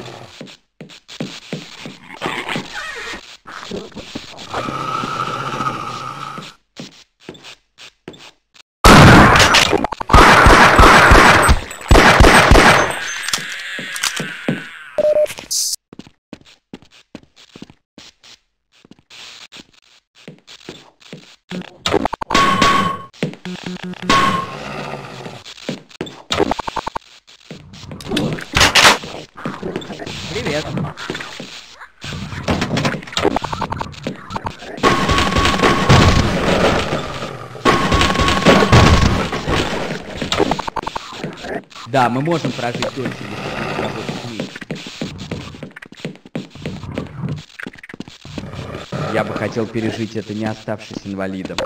you Да, мы можем прожить дольше, если работать вместе. Я бы хотел пережить это, не оставшись инвалидом.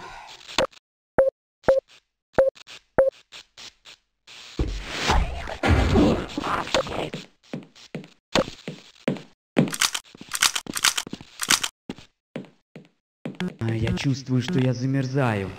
Я чувствую, что я замерзаю.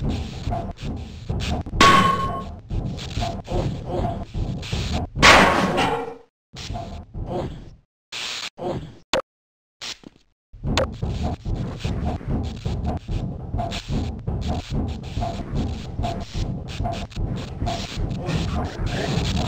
Oh, oh, oh.